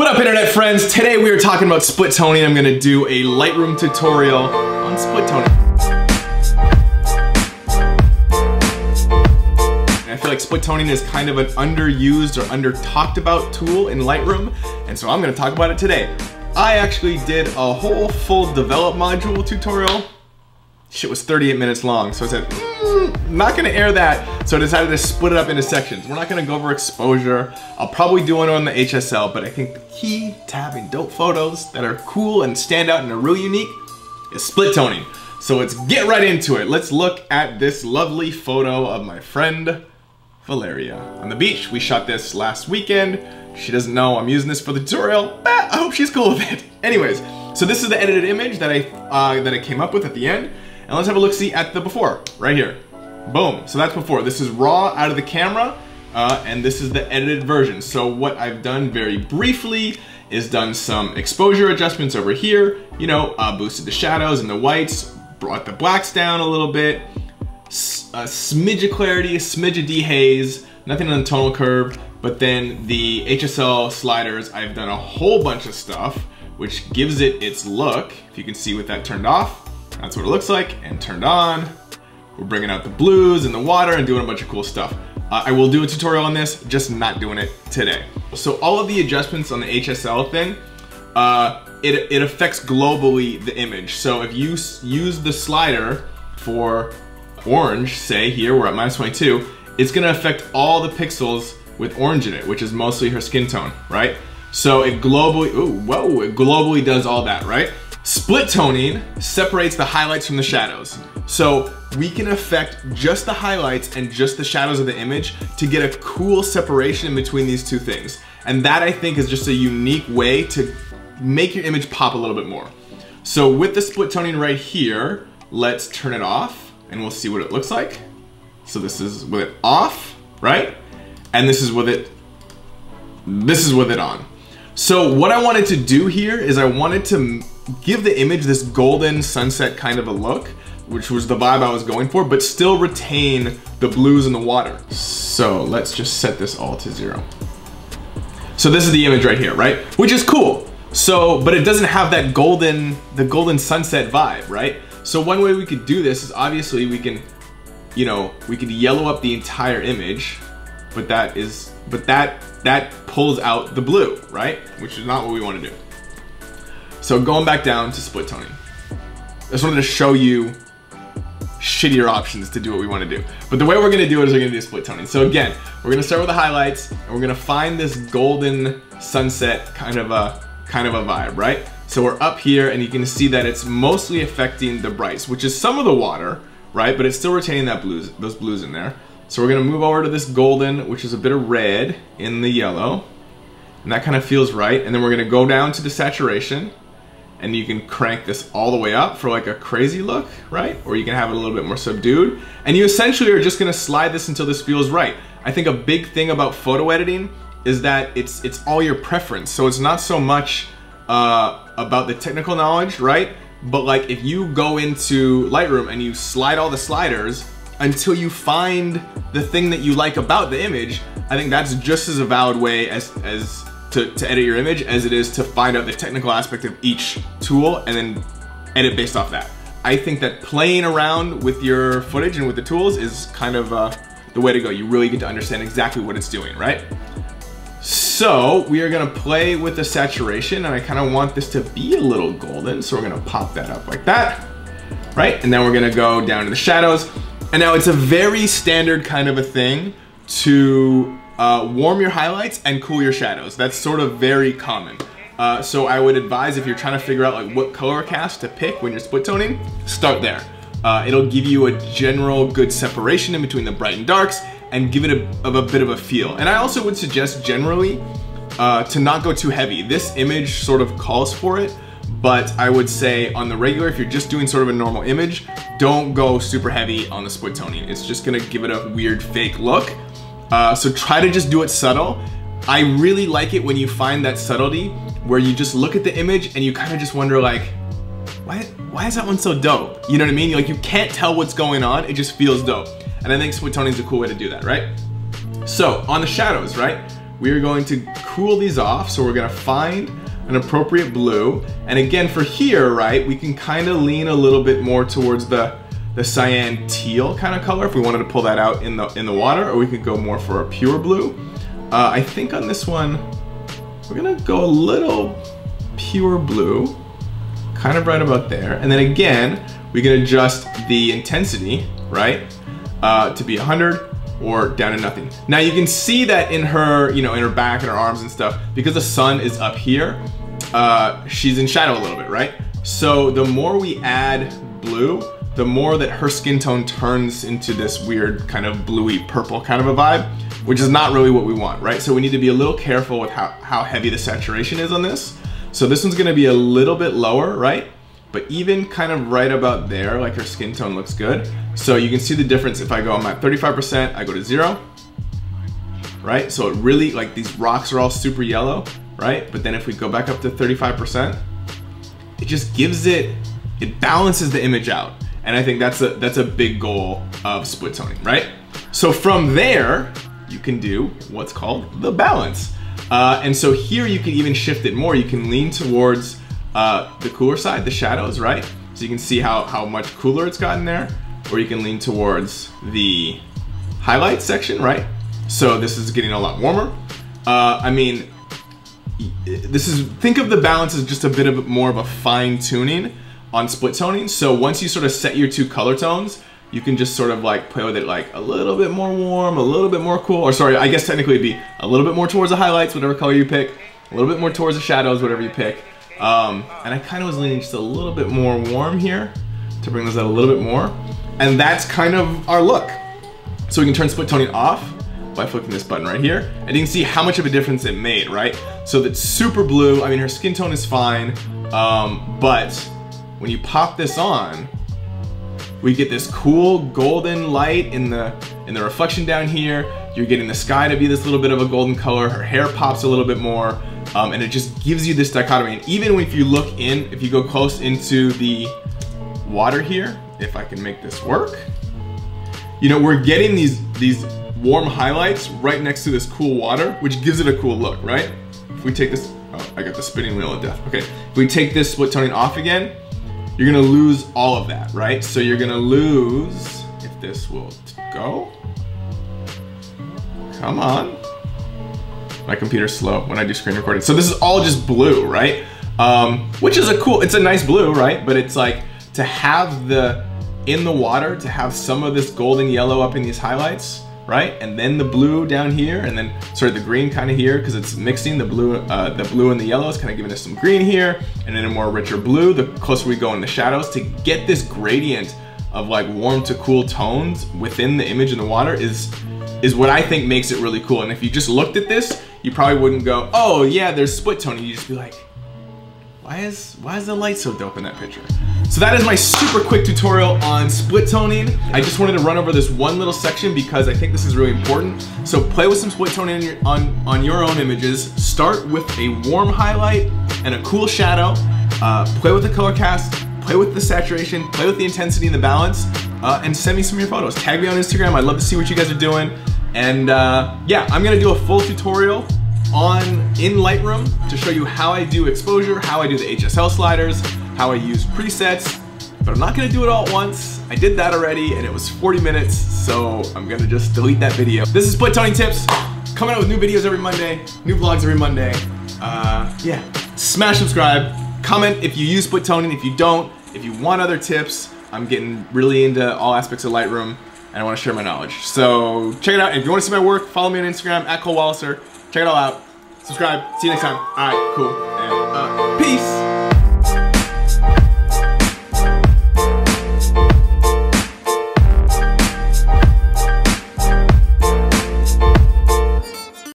What up internet friends? Today we are talking about split toning. I'm gonna do a Lightroom tutorial on split toning. I feel like split toning is kind of an underused or under talked about tool in Lightroom, and so I'm gonna talk about it today. I actually did a whole full develop module tutorial. Shit was 38 minutes long, so I said, mm, not gonna air that. So I decided to split it up into sections. We're not gonna go over exposure. I'll probably do one on the HSL, but I think the key to having dope photos that are cool and stand out and are really unique is split toning. So let's get right into it. Let's look at this lovely photo of my friend Valeria on the beach. We shot this last weekend. She doesn't know I'm using this for the tutorial, but I hope she's cool with it. Anyways, so this is the edited image that I uh, that I came up with at the end. And let's have a look-see at the before, right here. Boom, so that's before. This is raw out of the camera, uh, and this is the edited version. So what I've done very briefly is done some exposure adjustments over here, you know, uh, boosted the shadows and the whites, brought the blacks down a little bit, a smidge of clarity, a smidge of dehaze, nothing on the tonal curve, but then the HSL sliders, I've done a whole bunch of stuff, which gives it its look. If you can see with that turned off, that's what it looks like, and turned on. We're bringing out the blues and the water and doing a bunch of cool stuff. Uh, I will do a tutorial on this, just not doing it today. So all of the adjustments on the HSL thing, uh, it, it affects globally the image. So if you use the slider for orange, say here, we're at minus 22, it's gonna affect all the pixels with orange in it, which is mostly her skin tone, right? So it globally, ooh, whoa, it globally does all that, right? Split toning separates the highlights from the shadows. So we can affect just the highlights and just the shadows of the image to get a cool separation in between these two things. And that I think is just a unique way to make your image pop a little bit more. So with the split toning right here, let's turn it off and we'll see what it looks like. So this is with it off, right? And this is with it, this is with it on. So what I wanted to do here is I wanted to give the image this golden sunset kind of a look, which was the vibe I was going for, but still retain the blues in the water. So let's just set this all to zero. So this is the image right here, right? Which is cool. So, but it doesn't have that golden, the golden sunset vibe, right? So one way we could do this is obviously we can, you know, we could yellow up the entire image, but that is, but that, that pulls out the blue, right? Which is not what we want to do. So going back down to split toning. I just wanted to show you shittier options to do what we want to do. But the way we're going to do it is we're going to do split toning. So again, we're going to start with the highlights and we're going to find this golden sunset kind of a kind of a vibe, right? So we're up here and you can see that it's mostly affecting the brights, which is some of the water, right? But it's still retaining that blues, those blues in there. So we're gonna move over to this golden, which is a bit of red in the yellow. And that kind of feels right. And then we're gonna go down to the saturation and you can crank this all the way up for like a crazy look, right? Or you can have it a little bit more subdued. And you essentially are just gonna slide this until this feels right. I think a big thing about photo editing is that it's it's all your preference. So it's not so much uh, about the technical knowledge, right? But like if you go into Lightroom and you slide all the sliders until you find the thing that you like about the image, I think that's just as a valid way as, as to, to edit your image as it is to find out the technical aspect of each tool and then edit based off that. I think that playing around with your footage and with the tools is kind of uh, the way to go. You really get to understand exactly what it's doing, right? So we are gonna play with the saturation and I kind of want this to be a little golden. So we're gonna pop that up like that, right? And then we're gonna go down to the shadows. And now it's a very standard kind of a thing to uh, warm your highlights and cool your shadows. That's sort of very common. Uh, so I would advise if you're trying to figure out like what color cast to pick when you're split toning, start there. Uh, it'll give you a general good separation in between the bright and darks and give it a, of a bit of a feel. And I also would suggest generally uh, to not go too heavy. This image sort of calls for it, but I would say on the regular, if you're just doing sort of a normal image, don't go super heavy on the split toning. It's just gonna give it a weird fake look. Uh, so try to just do it subtle. I really like it when you find that subtlety where you just look at the image and you kind of just wonder like, why, why is that one so dope? You know what I mean? Like you can't tell what's going on, it just feels dope. And I think split toning is a cool way to do that, right? So on the shadows, right? we are going to cool these off. So we're gonna find an appropriate blue. And again, for here, right, we can kind of lean a little bit more towards the, the cyan teal kind of color if we wanted to pull that out in the, in the water, or we could go more for a pure blue. Uh, I think on this one, we're gonna go a little pure blue, kind of right about there. And then again, we can adjust the intensity, right, uh, to be 100 or down to nothing. Now you can see that in her, you know, in her back and her arms and stuff, because the sun is up here, uh, she's in shadow a little bit, right? So the more we add blue, the more that her skin tone turns into this weird kind of bluey purple kind of a vibe, which is not really what we want, right? So we need to be a little careful with how, how heavy the saturation is on this. So this one's gonna be a little bit lower, right? But even kind of right about there, like her skin tone looks good. So you can see the difference if I go, I'm at 35%, I go to zero, right? So it really, like these rocks are all super yellow, right? But then if we go back up to 35%, it just gives it, it balances the image out. And I think that's a, that's a big goal of split toning, right? So from there, you can do what's called the balance. Uh, and so here you can even shift it more. You can lean towards uh, the cooler side, the shadows, right? So you can see how, how much cooler it's gotten there. Or you can lean towards the highlight section, right? So this is getting a lot warmer. Uh, I mean, this is, think of the balance as just a bit of more of a fine tuning on split toning. So once you sort of set your two color tones, you can just sort of like play with it like a little bit more warm, a little bit more cool, or sorry, I guess technically it'd be a little bit more towards the highlights, whatever color you pick, a little bit more towards the shadows, whatever you pick. Um, and I kind of was leaning just a little bit more warm here to bring those out a little bit more. And that's kind of our look. So we can turn split toning off by flicking this button right here. And you can see how much of a difference it made, right? So that's super blue. I mean, her skin tone is fine. Um, but when you pop this on, we get this cool golden light in the in the reflection down here. You're getting the sky to be this little bit of a golden color. Her hair pops a little bit more. Um, and it just gives you this dichotomy. And even if you look in, if you go close into the water here, if I can make this work, you know, we're getting these, these warm highlights right next to this cool water, which gives it a cool look, right? If we take this, oh, I got the spinning wheel of death. Okay, if we take this split toning off again, you're gonna lose all of that, right? So you're gonna lose, if this will go, come on. My computer's slow when I do screen recording. So this is all just blue, right? Um, which is a cool, it's a nice blue, right? But it's like, to have the, in the water, to have some of this golden yellow up in these highlights, right? And then the blue down here, and then sort of the green kind of here, because it's mixing the blue, uh, the blue and the yellow is kind of giving us some green here, and then a more richer blue, the closer we go in the shadows, to get this gradient of like warm to cool tones within the image in the water is is what I think makes it really cool. And if you just looked at this, you probably wouldn't go, oh yeah, there's split toning. You'd just be like, why is why is the light so dope in that picture? So that is my super quick tutorial on split toning. I just wanted to run over this one little section because I think this is really important. So play with some split toning on your, on, on your own images. Start with a warm highlight and a cool shadow. Uh, play with the color cast, play with the saturation, play with the intensity and the balance, uh, and send me some of your photos. Tag me on Instagram. I'd love to see what you guys are doing. And uh, yeah, I'm gonna do a full tutorial on in Lightroom to show you how I do exposure, how I do the HSL sliders, how I use presets, but I'm not gonna do it all at once. I did that already and it was 40 minutes, so I'm gonna just delete that video. This is Split Tips, coming out with new videos every Monday, new vlogs every Monday. Uh, yeah, smash subscribe, comment if you use split if you don't, if you want other tips. I'm getting really into all aspects of Lightroom and I wanna share my knowledge. So check it out. If you wanna see my work, follow me on Instagram, at Cole Walliser. Check it all out. Subscribe. See you next time. All right, cool. And uh, peace.